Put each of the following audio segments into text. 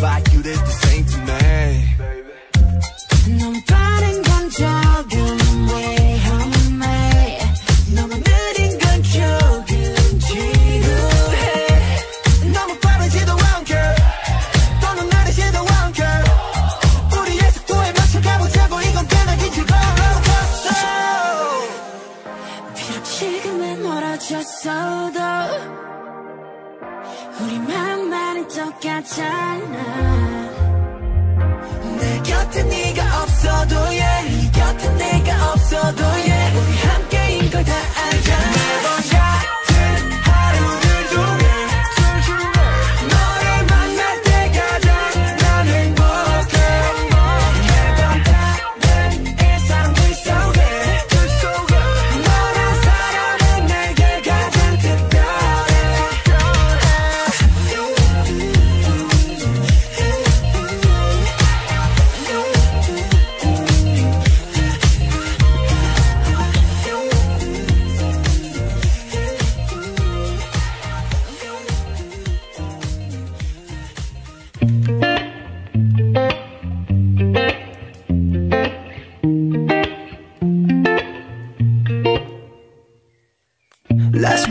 like you did the same China.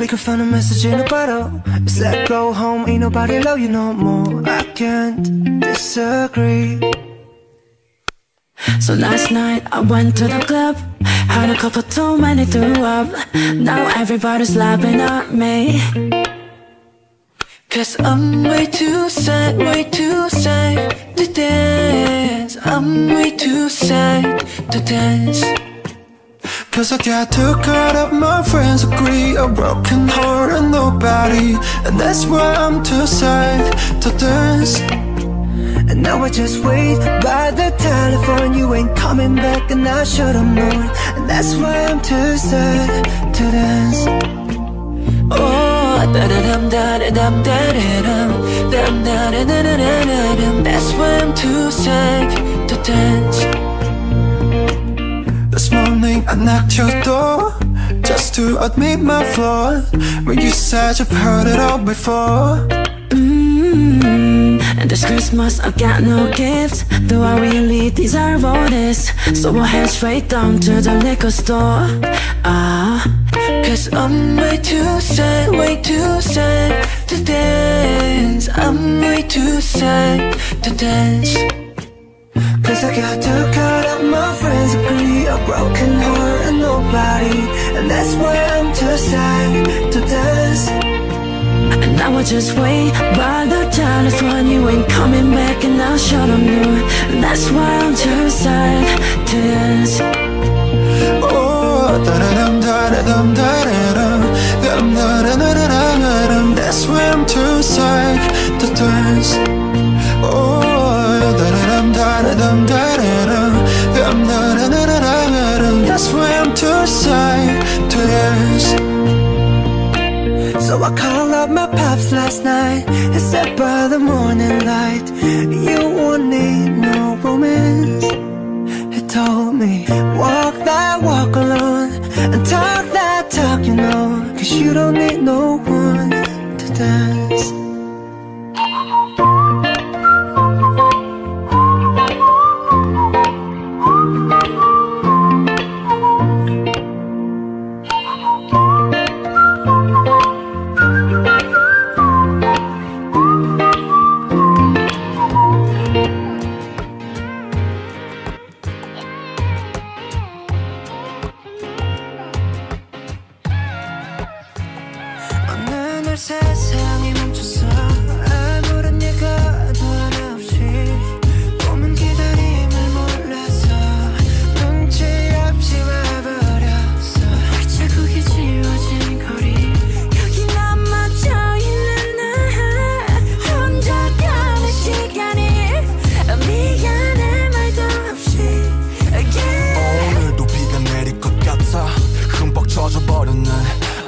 Week I found a message in a bottle. It said go home, ain't nobody love you no more. I can't disagree. So last night I went to the club Had a couple too many threw up. Now everybody's laughing at me. Cause I'm way too sad, way too sad to dance. I'm way too sad to dance Cause I got too caught up, my friends agree A broken heart and nobody. And that's why I'm too sad to dance And now I just wait by the telephone. You ain't coming back and I should've known. And that's why I'm too sad to dance Oh, da-da-dum, da-da-dum, da-da-dum Dum, da-da-da-da-da-dum That's why I'm too sad to dance I knocked your door Just to admit my flaw But you said you've heard it all before. Mm, And this Christmas I got no gifts Do I really deserve all this? So I head straight down to the liquor store. Ah Cause I'm way too sad, way too sad to dance. I'm way too sad to dance. Cause I got too caught up, my friends and And that's why I'm too sad to dance And I I just wait by the telephone You ain't coming back and I should've known And that's why I'm too sad to dance So I called up my pops last night And said by the morning light You won't need no romance. He told me Walk that walk alone And talk that talk you know Cause you don't need no conversação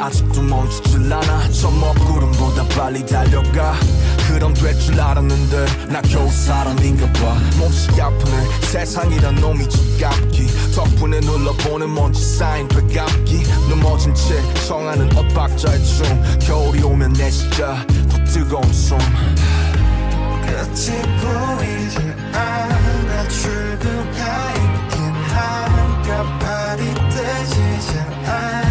아직도 멈추질 않아. 저 먹구름보다 빨리 달려가. 그럼 될 줄 알았는데 나 겨우 사람인가 봐. 몸시 아프네. 세상이란 놈이 지갑기. 덕분에 눌러보는 먼지 쌓인 배갑기. 넘어진 채 청하는 엇박자의 춤. 겨울이 오면 내 시야 더 뜨거운 숨. 끝이 보이지 않아 출근하긴 할까? 발이 떼지지 않아.